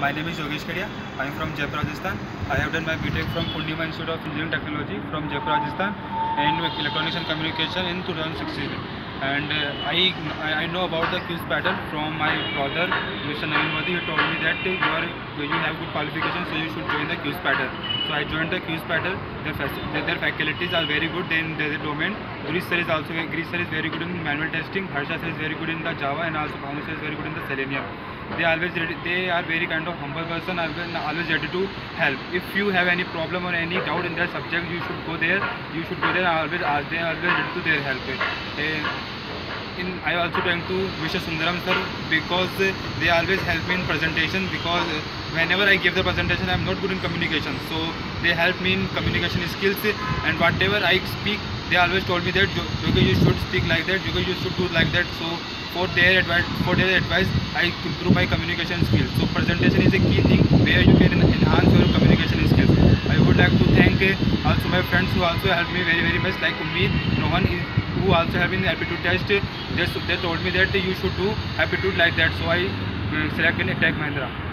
My name is Yogesh Kedia. I am from Jaipur, Rajasthan. I have done my BTech from Purnima Institute of Engineering Technology from Jaipur, Rajasthan in Electronics and Communication in 2016. And uh, I know about the quiz pattern from my brother, Mr. Narendra Modi. He told me that you have good qualifications, so you should join the quiz pattern. So I joined the quiz pattern. Their faculties are very good in their domain. Girish sir is very good in manual testing. Harsha sir is very good in the Java, and also Bhanu sir is very good in the Selenium they always ready, they are very kind of humble person always ready to help if you have any problem or any doubt in their subject you should go there you should go there always ask they are always ready to their help in, I also thank to Vishwa Sundaram sir because they always help me in presentation because whenever I give the presentation I am not good in communication so they help me in communication skills and whatever I speak they always told me that because you should speak like that because you should do like that so for their advice for their advice I improve my communication skills so presentation is a key thing way you can enhance your communication skills I would like to thank also my friends who also help me very very much like Umeed Rohan is who also have been happy to test they told me that you should do happy to like that so I select in a Tech Mahindra